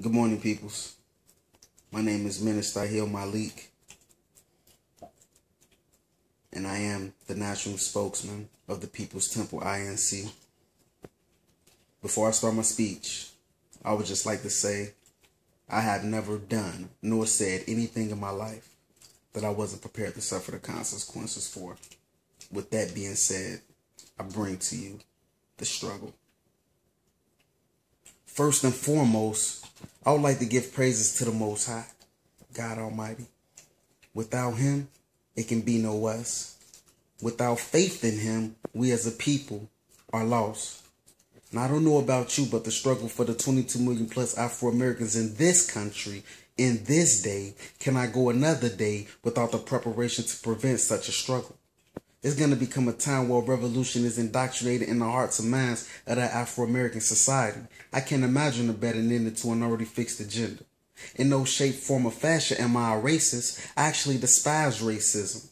Good morning, peoples. My name is Minister Aahil Malik, and I am the national spokesman of the People's Temple INC. Before I start my speech, I would just like to say I have never done nor said anything in my life that I wasn't prepared to suffer the consequences for. With that being said, I bring to you the struggle. First and foremost, I would like to give praises to the Most High, God Almighty. Without Him, it can be no us. Without faith in Him, we as a people are lost. And I don't know about you, but the struggle for the 22 million plus Afro Americans in this country, in this day, can I go another day without the preparation to prevent such a struggle? It's going to become a time where revolution is indoctrinated in the hearts and minds of the Afro American society. I can't imagine a better ending to an already fixed agenda. In no shape, form, or fashion am I a racist. I actually despise racism.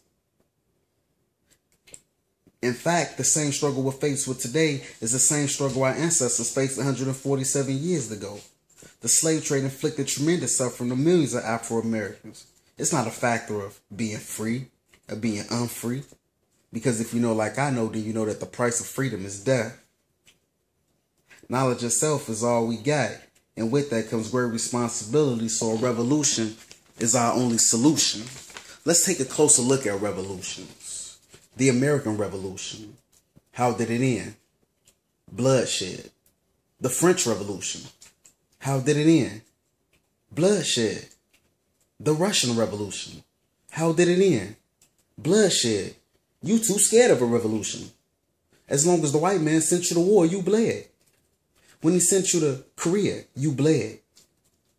In fact, the same struggle we're faced with today is the same struggle our ancestors faced 147 years ago. The slave trade inflicted tremendous suffering on millions of Afro Americans. It's not a factor of being free or being unfree. Because if you know like I know, then you know that the price of freedom is death. Knowledge itself is all we got. And with that comes great responsibility. So a revolution is our only solution. Let's take a closer look at revolutions. The American Revolution. How did it end? Bloodshed. The French Revolution. How did it end? Bloodshed. The Russian Revolution. How did it end? Bloodshed. You too scared of a revolution. As long as the white man sent you to war, you bled. When he sent you to Korea, you bled.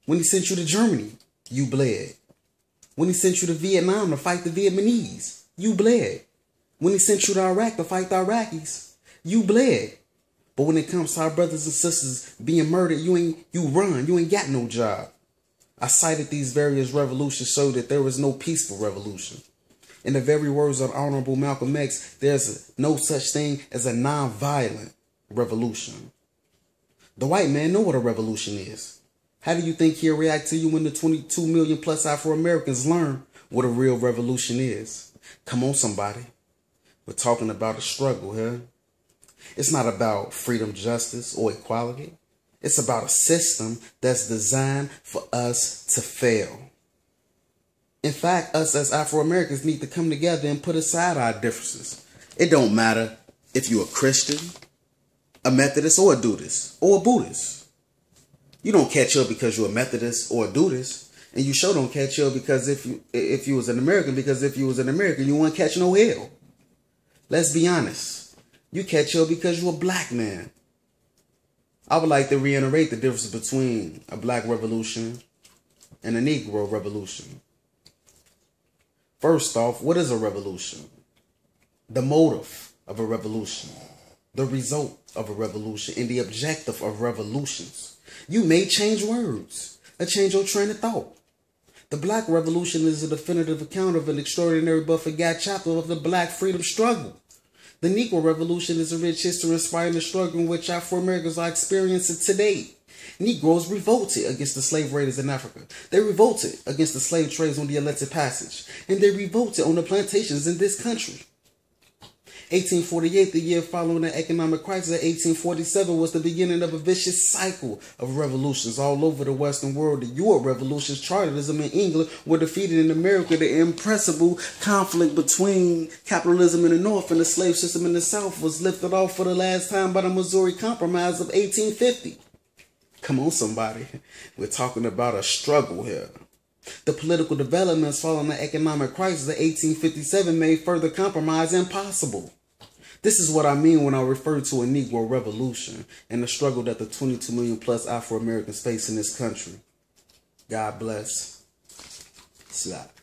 When he sent you to Germany, you bled. When he sent you to Vietnam to fight the Vietnamese, you bled. When he sent you to Iraq to fight the Iraqis, you bled. But when it comes to our brothers and sisters being murdered, you ain't you run. You ain't got no job. I cited these various revolutions so that there was no peaceful revolution. In the very words of Honorable Malcolm X, there's no such thing as a non-violent revolution. The white man know what a revolution is. How do you think he'll react to you when the 22 million plus Afro-Americans learn what a real revolution is? Come on, somebody. We're talking about a struggle here. It's not about freedom, justice, or equality. It's about a system that's designed for us to fail. In fact, us as Afro Americans need to come together and put aside our differences. It don't matter if you're a Christian, a Methodist, or a Dudeist, or a Buddhist. You don't catch up because you're a Methodist or a Dudeist. And you sure don't catch up because if you if you was an American, because if you was an American, you wouldn't catch no hell. Let's be honest. You catch up because you're a black man. I would like to reiterate the difference between a black revolution and a Negro revolution. First off, what is a revolution? The motive of a revolution, the result of a revolution, and the objective of revolutions. You may change words or change your train of thought. The Black Revolution is a definitive account of an extraordinary but forgot chapter of the Black freedom struggle. The Negro Revolution is a rich history inspiring the struggle in which Afro Americans are experiencing today. Negroes revolted against the slave raiders in Africa. They revolted against the slave trades on the Atlantic Passage. And they revolted on the plantations in this country. 1848, the year following the economic crisis of 1847, was the beginning of a vicious cycle of revolutions all over the Western world. The Europe revolutions, Chartism in England were defeated in America. The impressible conflict between capitalism in the North and the slave system in the South was lifted off for the last time by the Missouri Compromise of 1850. Come on, somebody. We're talking about a struggle here. The political developments following the economic crisis of 1857 made further compromise impossible. This is what I mean when I refer to a Negro revolution and the struggle that the 22 million plus Afro Americans face in this country. God bless. Slap.